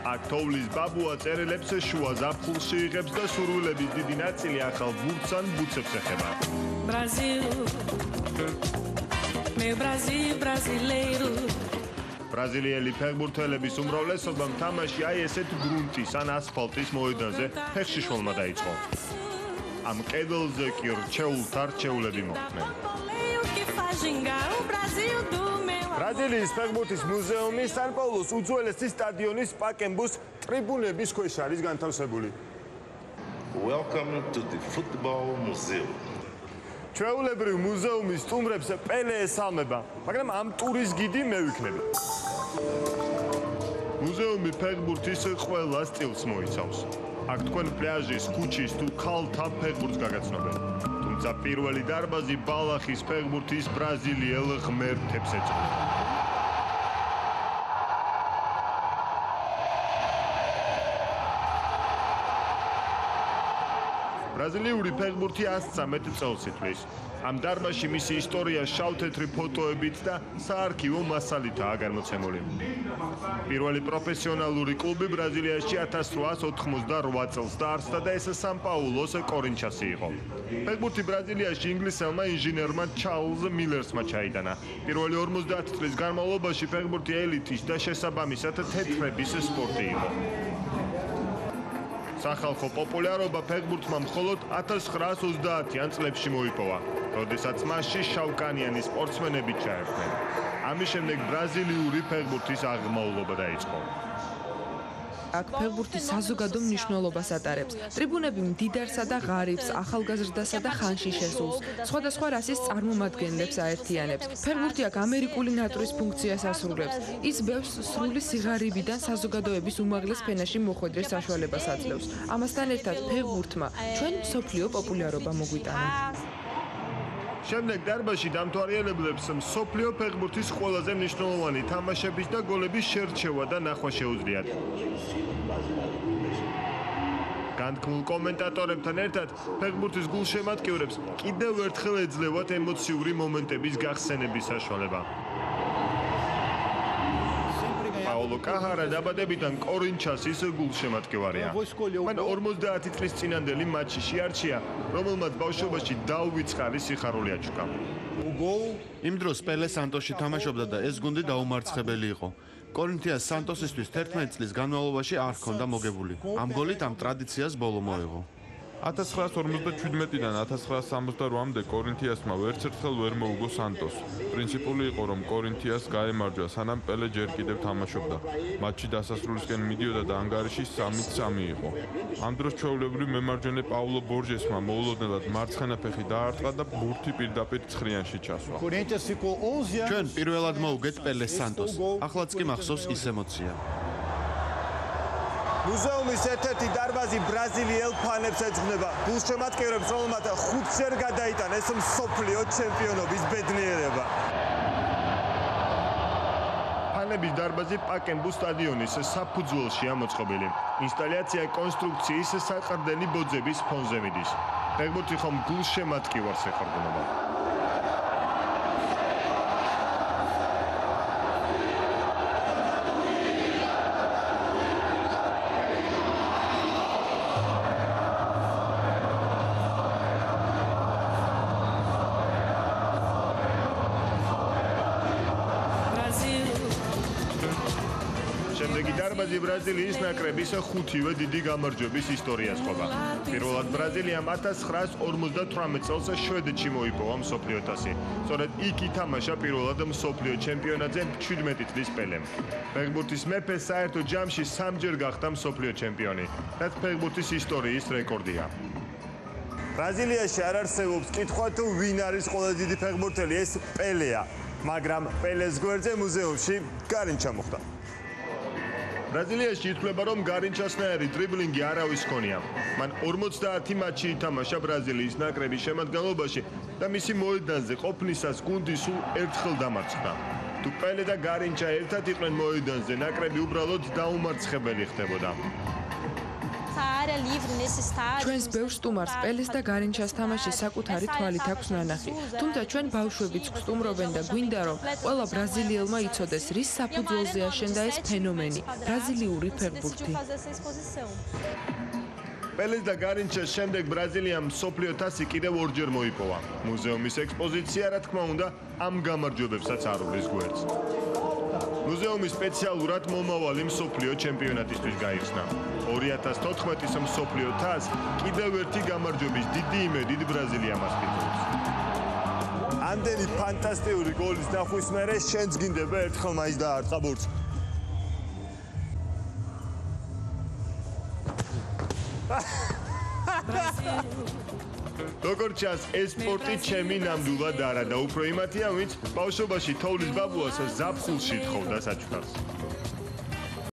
აქ თოვლის ბაბუა წერილებს შუა ზაფხულში იღებს და სურვილების დიდი ნაწილი ახალ ბურთს ან ბუცებს ეხება. Brasil. Meu Brasil brasileiro. ბრაზილიელი ფეხბურთელების უმრავლესობამ თამაში აი ესეთ გრუნტის ან ასფალტის მოედანზე ფეხში შოლმა დაიწყო. ამ კედელზე კი რჩეულთა რჩეულები მოხდნენ. Brasil do meu amor. ბრაზილიის ფეხბურთის მუზეუმი სან-პაულოს უძველესი სტადიონის პაკემბუს ტრიბუნების ქვეშ არის განთავსებული. Welcome to the Football Museum. ჩვეულებრივ მუზეუმის სტუმრებს პელე ესალმება, მაგრამ ამ ტურის გიდი მე ვიქნები. მუზეუმი ფეხბურთის ყველა სტილს მოიცავს. აქ თქვენ პლაჟის, ქუჩის თუ ქალთა ფეხბურთს გაგაცნობენ. თუმცა პირველი დარბაზი ბალახის ფეხბურთის ბრაზილიელ ღმერთებს ეძღვნება. ბრაზილიური ფეხბურთი 113 წელს ითვლის. ამ დარბაზში მისი ისტორია შავ-თეთრი ფოტოებით და საარქივო მასალითაა გამოცემული. პირველი პროფესიონალური კლუბი ბრაზილიაში 1888 წელს დაარსდა და ეს სან-პაულოს კორინჩასი იყო. ფეხბურთი ბრაზილიაში ინგლისელმა ინჟინერმა ჩარლზ მილერსმა ჩაიტანა. პირველი 50 წლის განმავლობაში ფეხბურთი ელიტის და შესაბამისად თეთრების სპორტი იყო. სახალხო პოპულარობა ფეხბურთმა მხოლოდ 1930-იან წლებში მოიპოვა, როდესაც მასში შავკანიანი სპორტსმენები ჩაერთნენ. ამის შემდეგ ბრაზილიური ფეხბურთის აღმავლობა დაიწყო. აქ ფეხბურთი საზოგადო მნიშვნელობას ატარებს. ტრიბუნები მდიდარსა და ღარიბს, ახალგაზრდასა და ხანში შესულს, სხვადასხვა რასის წარმომადგენლებს აერთიანებს. ფეხბურთი აქ ამერიკული ნატურის ფუნქციას ასრულებს. ის ბევრს სრული სიღარიბიდან საზოგადოების უმაღლეს ფენაში მოხვედრის საშუალებას აძლევს. ამასთან ერთად ფეხბურთმა ჩვენ მსოფლიო პოპულარობა მოგვიტანა. შემდეგ დარბაზში დამთვალიერებლებს სოფლიო ფეხბურთის ყველაზე მნიშვნელოვანი თამაშების და გოლების შერჩევა და ნახვა შეუძლიათ. განთქმულ კომენტატორებთან ერთად ფეხბურთის გულშემატკივრებს კიდევ ერთხელ ეძლევათ ემოციური მომენტების გახსენების საშუალება. პაოლო კაჰარა დაბადებიდან კორინჩასის გულშემატკივარია. მან 50 წლის წინანდელი მატჩი შეარჩია, რომელმაც ბავშვობაში დაუვიწყარი სიხარული აჩუქა. იმ დროს პელე სანტოში თამაშობდა და ეს გუნდი დაუმარცხებელი იყო. კორინთიას სანტოსისთვის 11 წლის განმავლობაში არ ჰქონდა მოგებული. ამ გოლით ამ ტრადიციას ბოლო მოეღო. 1957-დან 1968-მდე კორინთიასმა ვერც ერთხელ ვერ მოუგო სანტოს. პრინციპული იყო, რომ კორინთიას გაემარჯვა, სანამ პელე ჯერ კიდევ თამაშობდა. მატჩი დასასრულისკენ მიდიოდა და ანგარიში 3-3 იყო. ამ დროს ჩვეულებრივ მემარჯვენე პაულო ბორჯესმა მოულოდნელად მარცხენა ფეხი დაარტყა და ბურთი პირდაპირ ცხრიანში ჩასვა. ჩვენ პირველად მოუგეთ პელე სანტოს. ახლაც კი მახსოვს ის ემოცია. მუზეუმის ერთ-ერთი დარბაზი ბრაზილიელ ფანებს ეძღვნება. გულშემატკივრებს რომელმაც ხუთჯერ გადაიტანა ეს მსოფლიო ჩემპიონობის ბედნიერება. ფანების დარბაზი პაკემბუ სტადიონის საფუძველშია მოწყობილი. ინსტალაცია კონსტრუქციის საყრდენი ბოძების ფონზე მიდის. ფეხბურთი ხომ გულშემატკივარს ეხარგუნება. შემდეგი დარბაზი ბრაზილიის ნაკრების ხუთივე დიდი გამარჯვების ისტორიას ყოფა. პირველად ბრაზილიამ 1958 წელს შვედეთში მოიპოვა მსოფლიო თასი. სწორედ იქ ითამაშა პირველად მსოფლიო ჩემპიონატზე 17 წლის პელემ. ფეხბურთის მეფე საერთო ჯამში სამჯერ გახდა მსოფლიო ჩემპიონი. რაც ფეხბურთის ისტორიის რეკორდია. ბრაზილიაში არ არსებობს კითხვა თუ ვინ არის ყველაზე დიდი ფეხბურთელი, ეს პელეა. მაგრამ პელეს გვერდზე მუზეუმში გარინჩა მოხდა. ბრაზილიაში ითვლება, რომ გარინჩასნაირი დრიბლინგი არავის ჰქონია. მან 50 მატჩი ითამაშა ბრაზილიის ნაკრების შემადგენლობაში და მისი მოედანზე ყოფნისას გუნდი სულ ერთხელ დამარცხდა. თუ პელე და გარინჩა ერთად იყვნენ მოედანზე, ნაკრები უბრალოდ დაუმარცხებელი ხდებოდა. ჩვენს ბევრ სტუმარს პელეს და გარინჩას თამაში საკუთარი თვალით აქვს ნანახი. თუმცა ჩვენ ბავშვებიც გსტუმრობენ და გვინდა რომ ყველა ბრაზილიელმა იცოდეს რის საფუძველზე აშენდა ეს ფენომენი ბრაზილიური ფეხბურთი. პელეს და გარინჩას შემდეგ ბრაზილიამ სოფლიო თასი კიდევ ორჯერ მოიპოვა. მუზეუმის ექსპოზიცია, რა თქმა უნდა, ამ გამარჯვებებსაც არულის გვერდს. მუზეუმი სპეციალურად მომავალი მსოფლიო ჩემპიონატისთვის გაიხსნა. 2014 მსოფლიო თასს კიდევ ერთი გამარჯვების დიდი იმედით ბრაზილიამ ასპირებს. ამდენი ფანტასტიკური გოლის ნახვის მერე შენს გინდება ერთხელ მაინც დაარტყა ბურთს. როგორ ჩანს ეს სპორტი ჩემი ნამდვილად არა და უფრო იმათია ვინც ბავშვობაში თოვლის ბაბუას ზაფხულში თხოვდა საჩუქარს